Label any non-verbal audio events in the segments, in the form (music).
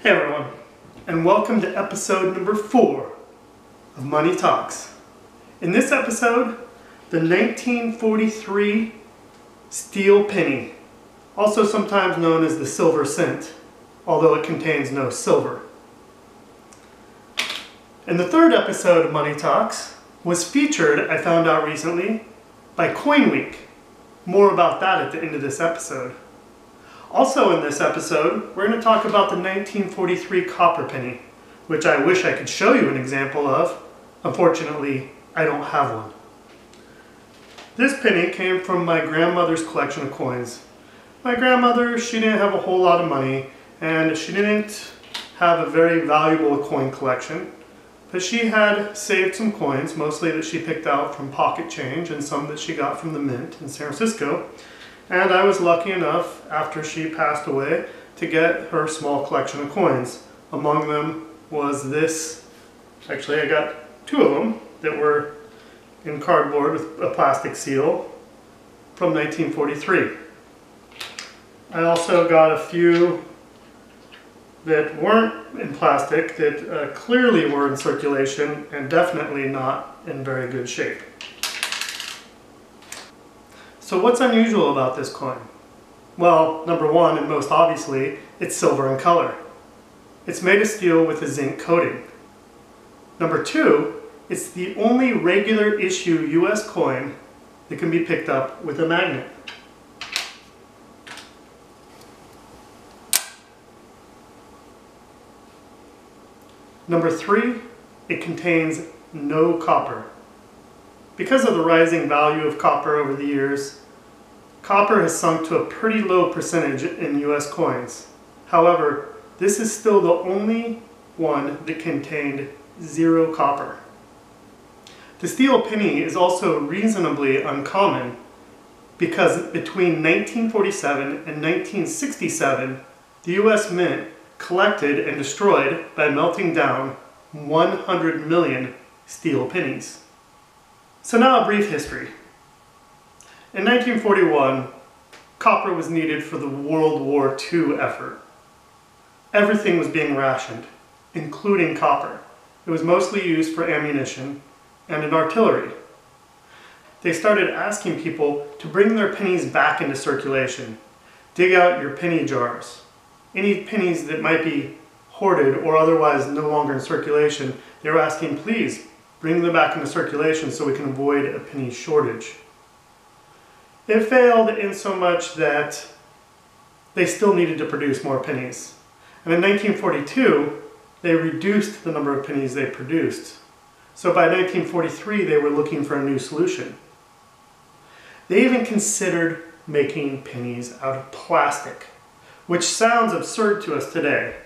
Hey everyone, and welcome to episode number four of Money Talks. In this episode, the 1943 steel penny, also sometimes known as the silver cent, although it contains no silver. And the third episode of Money Talks was featured, I found out recently, by Coin Week. More about that at the end of this episode. Also in this episode, we're going to talk about the 1943 copper penny, which I wish I could show you an example of. Unfortunately, I don't have one. This penny came from my grandmother's collection of coins. My grandmother, she didn't have a whole lot of money, and she didn't have a very valuable coin collection, but she had saved some coins, mostly that she picked out from pocket change and some that she got from the mint in San Francisco. And I was lucky enough, after she passed away, to get her small collection of coins. Among them was this, actually I got two of them that were in cardboard with a plastic seal from 1943. I also got a few that weren't in plastic that uh, clearly were in circulation and definitely not in very good shape. So what's unusual about this coin? Well, number one, and most obviously, it's silver in color. It's made of steel with a zinc coating. Number two, it's the only regular issue US coin that can be picked up with a magnet. Number three, it contains no copper. Because of the rising value of copper over the years, copper has sunk to a pretty low percentage in US coins. However, this is still the only one that contained zero copper. The steel penny is also reasonably uncommon because between 1947 and 1967, the US Mint collected and destroyed by melting down 100 million steel pennies. So now a brief history. In 1941, copper was needed for the World War II effort. Everything was being rationed, including copper. It was mostly used for ammunition and in artillery. They started asking people to bring their pennies back into circulation. Dig out your penny jars. Any pennies that might be hoarded or otherwise no longer in circulation, they were asking, please bring them back into circulation so we can avoid a penny shortage. It failed in so much that they still needed to produce more pennies. And in 1942, they reduced the number of pennies they produced. So by 1943, they were looking for a new solution. They even considered making pennies out of plastic, which sounds absurd to us today.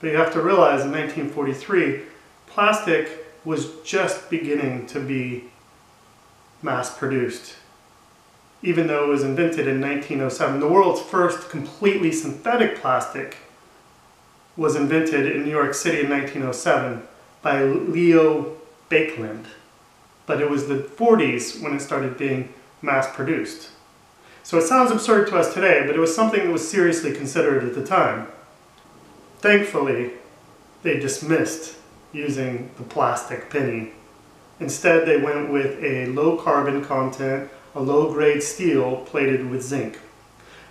But you have to realize in 1943, plastic was just beginning to be mass produced. Even though it was invented in 1907, the world's first completely synthetic plastic was invented in New York City in 1907 by Leo Baekeland. But it was the 40s when it started being mass produced. So it sounds absurd to us today, but it was something that was seriously considered at the time. Thankfully, they dismissed using the plastic penny. Instead, they went with a low carbon content, a low grade steel plated with zinc.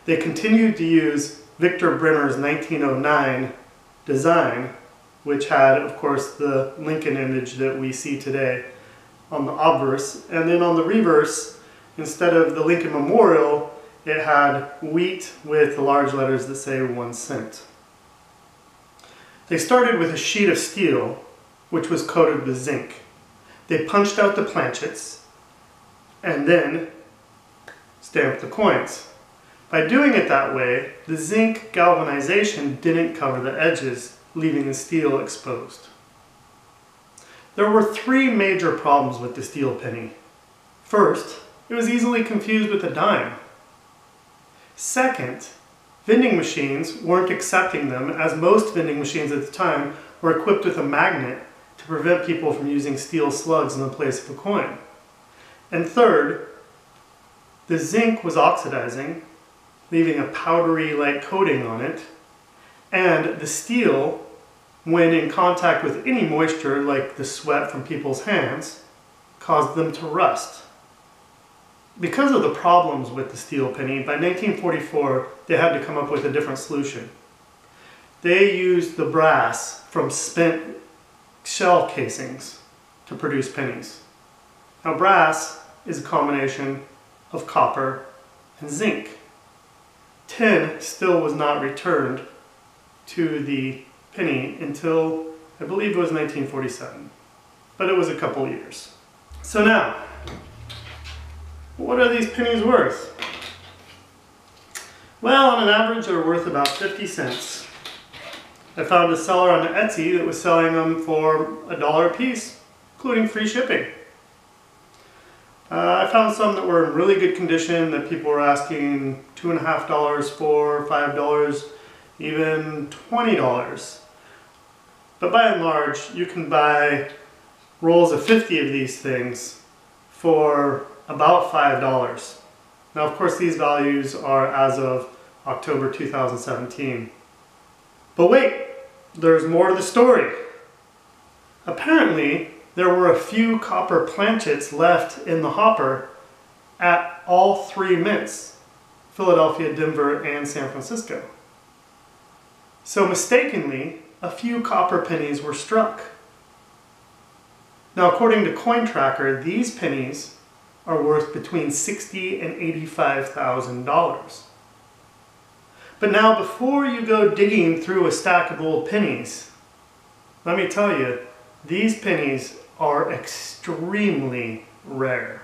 They continued to use Victor Brenner's 1909 design, which had, of course, the Lincoln image that we see today on the obverse. And then on the reverse, instead of the Lincoln Memorial, it had wheat with the large letters that say one cent. They started with a sheet of steel which was coated with zinc. They punched out the planchets and then stamped the coins. By doing it that way, the zinc galvanization didn't cover the edges, leaving the steel exposed. There were three major problems with the steel penny. First, it was easily confused with a dime. Second, vending machines weren't accepting them as most vending machines at the time were equipped with a magnet prevent people from using steel slugs in the place of a coin. And third, the zinc was oxidizing, leaving a powdery like coating on it, And the steel, when in contact with any moisture, like the sweat from people's hands, caused them to rust. Because of the problems with the steel penny, by 1944 they had to come up with a different solution. They used the brass from spent shell casings to produce pennies. Now brass is a combination of copper and zinc. Tin still was not returned to the penny until I believe it was 1947, but it was a couple years. So now, what are these pennies worth? Well, on an average, they're worth about 50 cents. I found a seller on Etsy that was selling them for a dollar a piece, including free shipping. Uh, I found some that were in really good condition that people were asking two and a half dollars for, five dollars, even twenty dollars. But by and large, you can buy rolls of 50 of these things for about five dollars. Now, of course, these values are as of October 2017. But wait, there's more to the story. Apparently, there were a few copper planchets left in the hopper at all three mints, Philadelphia, Denver, and San Francisco. So mistakenly, a few copper pennies were struck. Now according to CoinTracker, these pennies are worth between 60 and $85,000. But now before you go digging through a stack of old pennies, let me tell you, these pennies are extremely rare.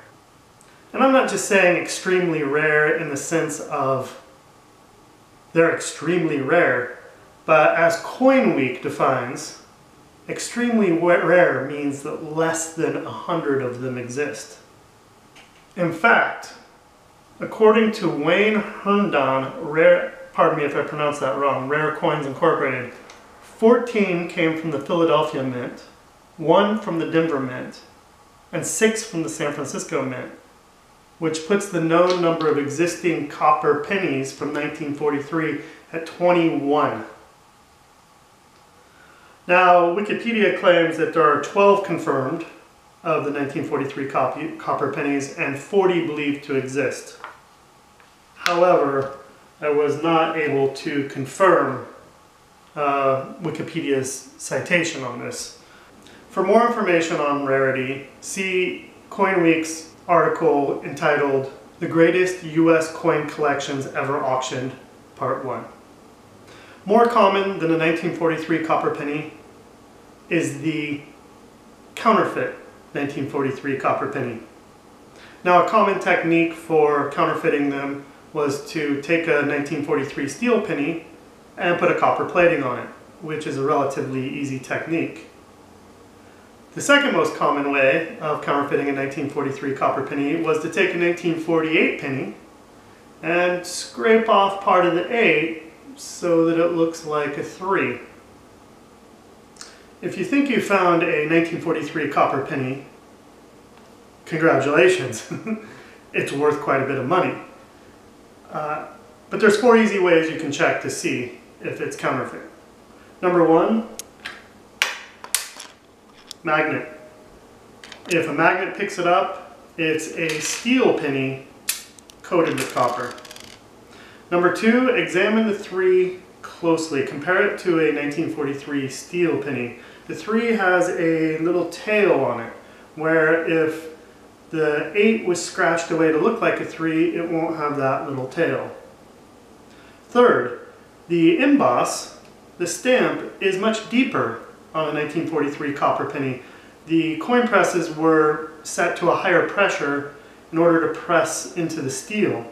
And I'm not just saying extremely rare in the sense of they're extremely rare, but as Coin Week defines, extremely rare means that less than a hundred of them exist. In fact, according to Wayne Herndon, rare, pardon me if I pronounce that wrong, Rare Coins Incorporated, 14 came from the Philadelphia Mint, one from the Denver Mint, and six from the San Francisco Mint, which puts the known number of existing copper pennies from 1943 at 21. Now, Wikipedia claims that there are 12 confirmed of the 1943 copy, copper pennies and 40 believed to exist. However, I was not able to confirm uh, Wikipedia's citation on this. For more information on rarity, see CoinWeek's article entitled The Greatest U.S. Coin Collections Ever Auctioned, Part 1. More common than the 1943 copper penny is the counterfeit 1943 copper penny. Now a common technique for counterfeiting them was to take a 1943 steel penny and put a copper plating on it, which is a relatively easy technique. The second most common way of counterfeiting a 1943 copper penny was to take a 1948 penny and scrape off part of the 8 so that it looks like a 3. If you think you found a 1943 copper penny, congratulations. (laughs) it's worth quite a bit of money. Uh, but there's four easy ways you can check to see if it's counterfeit. Number one, magnet. If a magnet picks it up, it's a steel penny coated with copper. Number two, examine the three closely. Compare it to a 1943 steel penny. The three has a little tail on it, where if the eight was scratched away to look like a three, it won't have that little tail. Third, the emboss, the stamp, is much deeper on a 1943 copper penny. The coin presses were set to a higher pressure in order to press into the steel.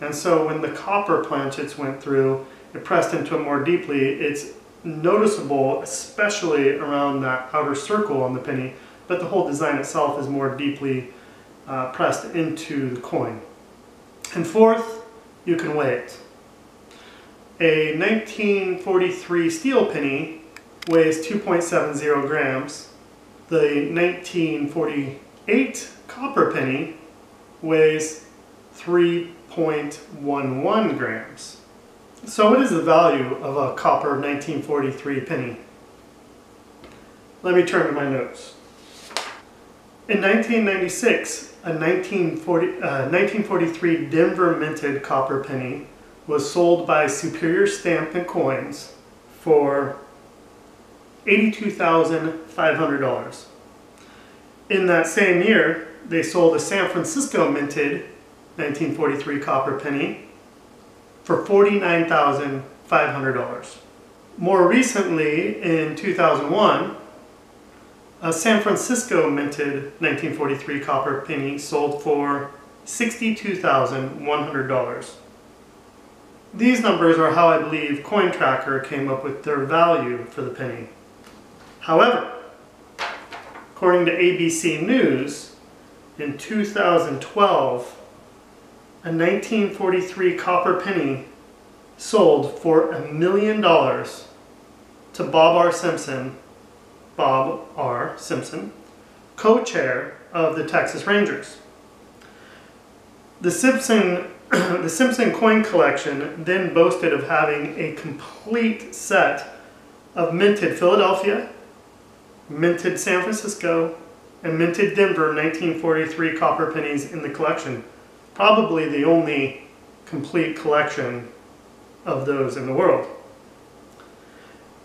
And so when the copper planchets went through, it pressed into it more deeply. It's noticeable, especially around that outer circle on the penny, but the whole design itself is more deeply uh, pressed into the coin. And fourth, you can weigh it. A 1943 steel penny weighs 2.70 grams. The 1948 copper penny weighs 3.11 grams. So what is the value of a copper 1943 penny? Let me turn to my notes. In 1996, a 1940, uh, 1943 Denver minted copper penny was sold by Superior Stamp and Coins for $82,500. In that same year, they sold a San Francisco minted 1943 copper penny for $49,500. More recently, in 2001, a San Francisco minted 1943 copper penny sold for $62,100. These numbers are how I believe CoinTracker came up with their value for the penny. However, according to ABC News, in 2012, a 1943 copper penny sold for a million dollars to Bob R. Simpson, Bob R. Simpson, co-chair of the Texas Rangers. The Simpson, (clears throat) the Simpson coin collection then boasted of having a complete set of minted Philadelphia, minted San Francisco, and minted Denver 1943 copper pennies in the collection. Probably the only complete collection of those in the world.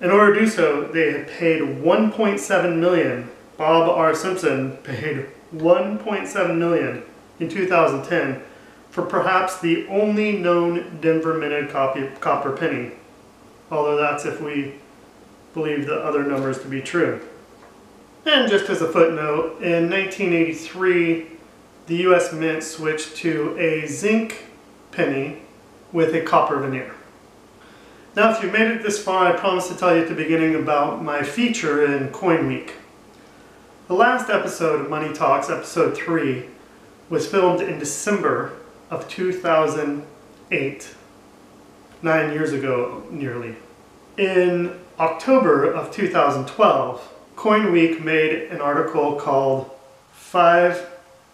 In order to do so, they had paid 1.7 million. Bob R. Simpson paid 1.7 million in 2010 for perhaps the only known Denver minted copy, copper penny. Although that's if we believe the other numbers to be true. And just as a footnote, in 1983, the US Mint switched to a zinc penny with a copper veneer. Now, if you made it this far, I promised to tell you at the beginning about my feature in Coin Week. The last episode of Money Talks, episode 3, was filmed in December of 2008, nine years ago nearly. In October of 2012, Coin Week made an article called Five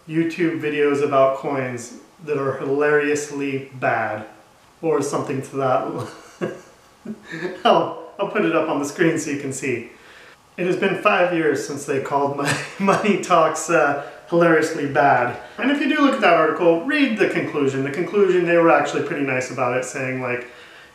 YouTube Videos About Coins That Are Hilariously Bad, or something to that (laughs) (laughs) I'll, I'll put it up on the screen so you can see. It has been five years since they called my (laughs) Money Talks uh, hilariously bad. And if you do look at that article, read the conclusion. The conclusion, they were actually pretty nice about it, saying like,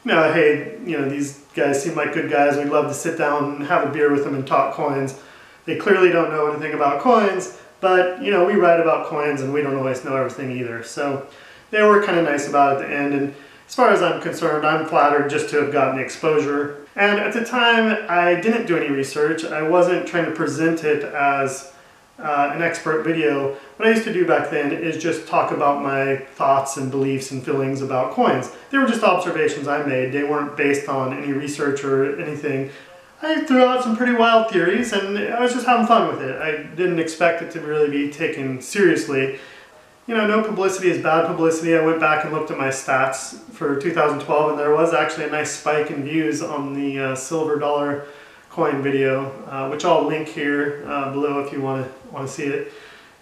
you know, hey, you know, these guys seem like good guys. We'd love to sit down and have a beer with them and talk coins. They clearly don't know anything about coins, but, you know, we write about coins and we don't always know everything either. So they were kind of nice about it at the end. And as far as I'm concerned, I'm flattered just to have gotten exposure. And at the time, I didn't do any research. I wasn't trying to present it as uh, an expert video. What I used to do back then is just talk about my thoughts and beliefs and feelings about coins. They were just observations I made. They weren't based on any research or anything. I threw out some pretty wild theories and I was just having fun with it. I didn't expect it to really be taken seriously you know, no publicity is bad publicity. I went back and looked at my stats for 2012, and there was actually a nice spike in views on the uh, silver dollar coin video, uh, which I'll link here uh, below if you want to want to see it.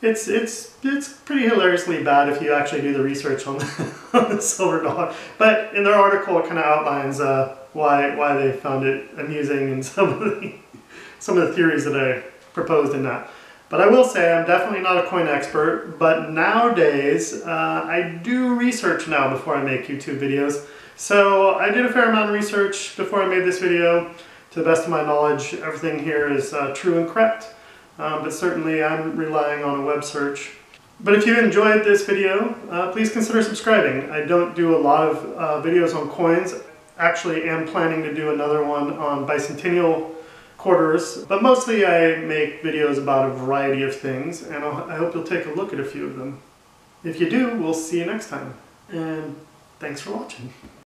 It's it's it's pretty hilariously bad if you actually do the research on the, (laughs) on the silver dollar. But in their article, it kind of outlines uh, why why they found it amusing and (laughs) some of the some of the theories that I proposed in that. But I will say I'm definitely not a coin expert, but nowadays uh, I do research now before I make YouTube videos. So I did a fair amount of research before I made this video. To the best of my knowledge, everything here is uh, true and correct, um, but certainly I'm relying on a web search. But if you enjoyed this video, uh, please consider subscribing. I don't do a lot of uh, videos on coins. Actually am planning to do another one on bicentennial quarters, but mostly I make videos about a variety of things, and I'll, I hope you'll take a look at a few of them. If you do, we'll see you next time, and thanks for watching.